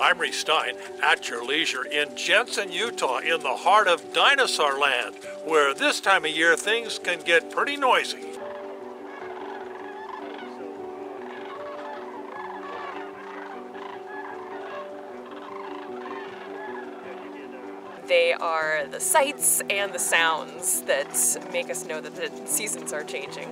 I'm Reece Stein at your leisure in Jensen, Utah, in the heart of dinosaur land, where this time of year things can get pretty noisy. They are the sights and the sounds that make us know that the seasons are changing.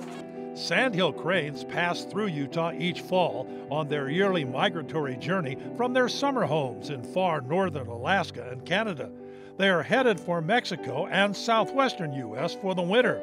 Sandhill cranes pass through Utah each fall on their yearly migratory journey from their summer homes in far northern Alaska and Canada. They are headed for Mexico and southwestern U.S. for the winter.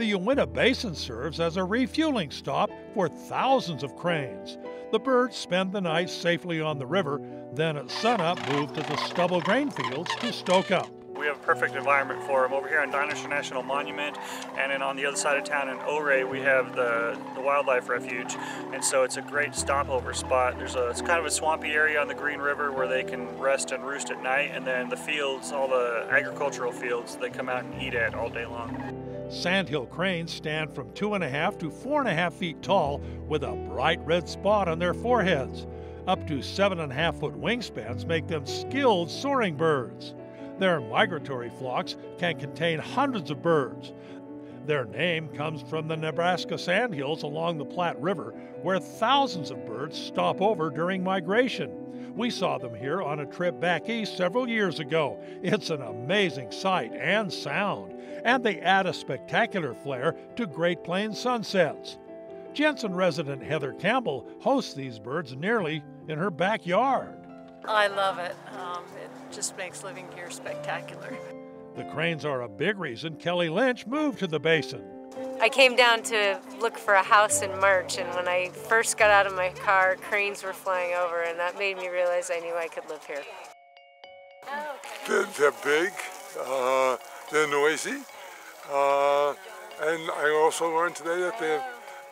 The Uinta Basin serves as a refueling stop for thousands of cranes. The birds spend the night safely on the river, then at sunup move to the stubble grain fields to stoke up. We have a perfect environment for them. Over here on Dinosaur National Monument, and then on the other side of town in Ouray, we have the, the wildlife refuge. And so it's a great stopover spot. There's a, it's kind of a swampy area on the Green River where they can rest and roost at night. And then the fields, all the agricultural fields, they come out and eat at all day long. Sandhill cranes stand from two and a half to four and a half feet tall with a bright red spot on their foreheads. Up to seven and a half foot wingspans make them skilled soaring birds. Their migratory flocks can contain hundreds of birds. Their name comes from the Nebraska sandhills along the Platte River, where thousands of birds stop over during migration. We saw them here on a trip back east several years ago. It's an amazing sight and sound, and they add a spectacular flair to Great Plains sunsets. Jensen resident Heather Campbell hosts these birds nearly in her backyard. I love it. Um, it just makes living here spectacular. The cranes are a big reason Kelly Lynch moved to the basin. I came down to look for a house in March, and when I first got out of my car, cranes were flying over, and that made me realize I knew I could live here. They're, they're big, uh, they're noisy, uh, and I also learned today that they're,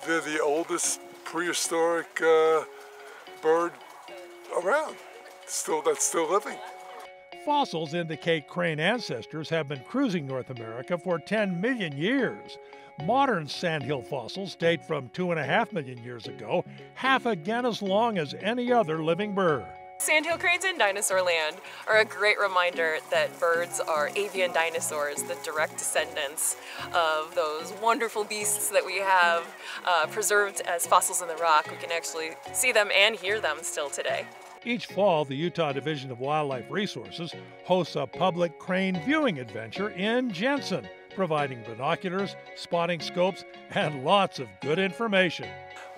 they're the oldest prehistoric uh, bird around, still that's still living. Fossils indicate crane ancestors have been cruising North America for 10 million years. Modern sandhill fossils date from 2.5 million years ago, half again as long as any other living bird. Sandhill cranes in dinosaur land are a great reminder that birds are avian dinosaurs, the direct descendants of those wonderful beasts that we have uh, preserved as fossils in the rock. We can actually see them and hear them still today. Each fall, the Utah Division of Wildlife Resources hosts a public crane viewing adventure in Jensen, providing binoculars, spotting scopes, and lots of good information.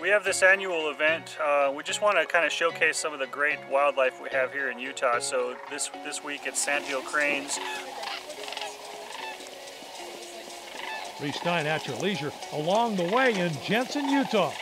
We have this annual event. Uh, we just want to kind of showcase some of the great wildlife we have here in Utah. So this this week it's sandhill cranes. Reece Stein at your leisure along the way in Jensen, Utah.